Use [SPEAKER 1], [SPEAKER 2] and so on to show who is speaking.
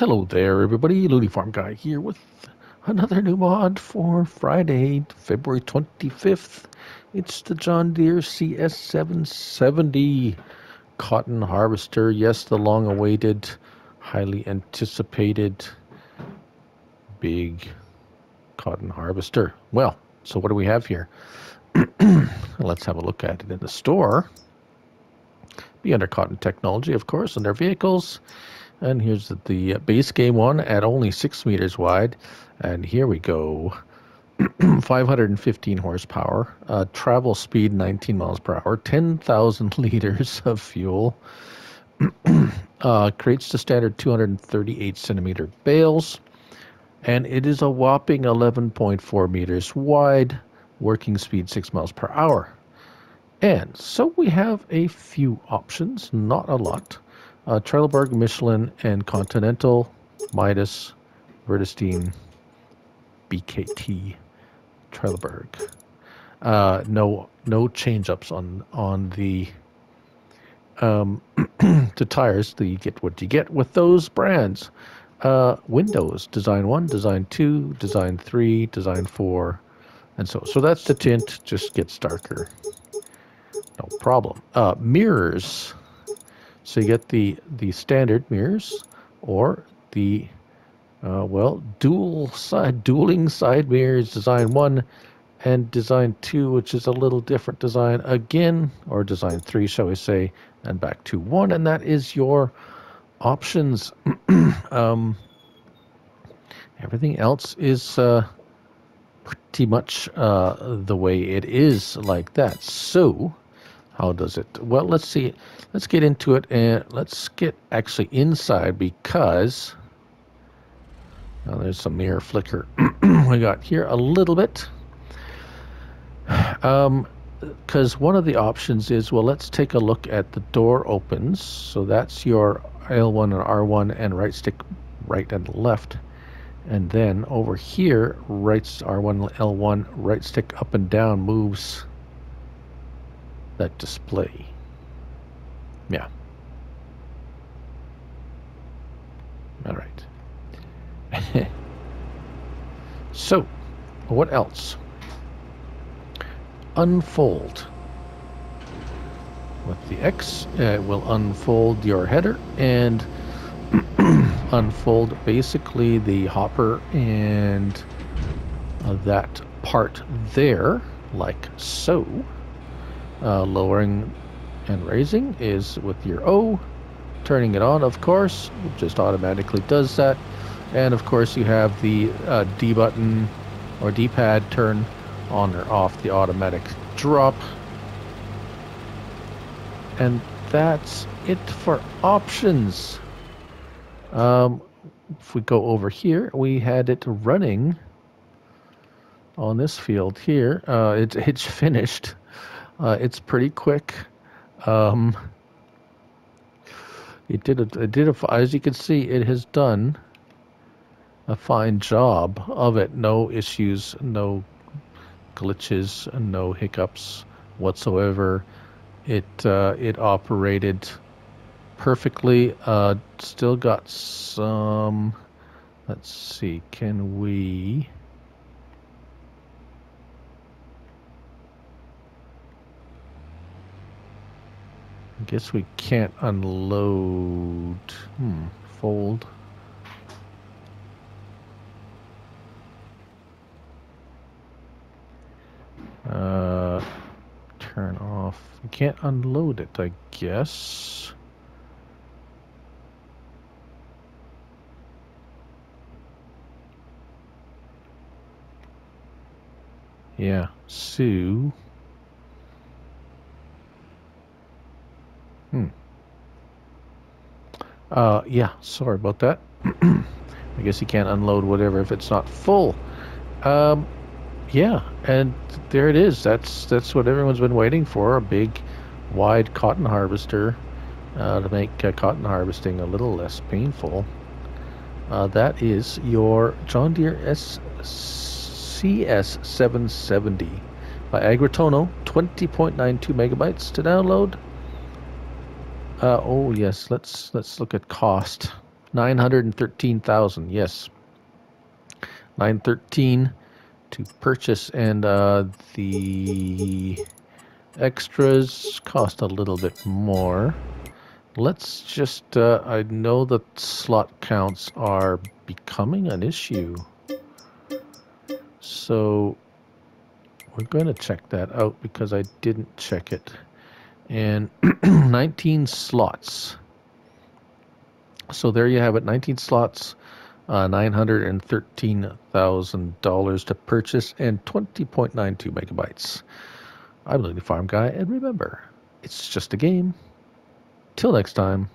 [SPEAKER 1] Hello there, everybody. Looney Farm Guy here with another new mod for Friday, February 25th. It's the John Deere CS770 cotton harvester. Yes, the long awaited, highly anticipated big cotton harvester. Well, so what do we have here? Let's have a look at it in the store. Be under Cotton Technology, of course, and their vehicles. And here's the, base game one at only six meters wide. And here we go. 515 horsepower, uh, travel speed 19 miles per hour, 10,000 liters of fuel. uh, creates the standard 238 centimeter bales, and it is a whopping 11.4 meters wide, working speed 6 miles per hour. And so we have a few options, not a lot uh, Trelleborg, Michelin, and Continental, Midas, Vredestein, BKT, Trelleborg. Uh, no, no change ups on on the um, the tires. The you get what you get with those brands. Uh, Windows Design One, Design Two, Design Three, Design Four, and so so that's the tint. Just gets darker. No problem. Uh, mirrors so you get the the standard mirrors or the uh, well dual side dueling side mirrors design one and design two, which is a little different design again, or design three, shall we say, and back to one, and that is your options. um, everything else is uh, pretty much uh, the way it is like that. So how does it? Well, let's see. Let's get into it and let's get actually inside because now there's some mirror flicker. we got here a little bit. Um, because one of the options is well, let's take a look at the door opens. So that's your L1 and R1 and right stick right and left. And then over here, right R1, L1, right stick up and down moves that display. Yeah. All right. so, what else? Unfold. With the X, uh, it will unfold your header and unfold basically the hopper and uh, that part there, like so. Uh, lowering and raising is with your O. Turning it on, of course, just automatically does that. And of course, you have the uh, D button or D pad turn on or off the automatic drop. And that's it for options. Um, if we go over here, we had it running on this field here. Uh, it, it's finished. Uh, it's pretty quick. Um, it did a, it did a, as you can see, it has done a fine job of it. No issues, no glitches, no hiccups whatsoever. It uh, it operated perfectly. Uh, still got some. Let's see. Can we? Guess we can't unload. Hmm, fold. Uh, turn off. We can't unload it, I guess. Yeah, Sue. Hmm. Uh, yeah, sorry about that. I guess you can't unload whatever if it's not full. Um, yeah, and there it is. That's that's what everyone's been waiting for: a big, wide cotton harvester uh, to make uh, cotton harvesting a little less painful. Uh, that is your John Deere S CS770 by Agro Tonho, 20.92 megabytes to download. Uh, oh yes, let's let's look at cost. 913,000. Yes. 913 to purchase and uh, the extras cost a little bit more. Let's just, uh, I know that slot counts are becoming an issue. So we're going to check that out because I didn't check it. And 19 slots. So there you have it 19 slots, uh, $913,000 to purchase, and 20.92 megabytes. I'm Looney Farm Guy, and remember, it's just a game. Till next time.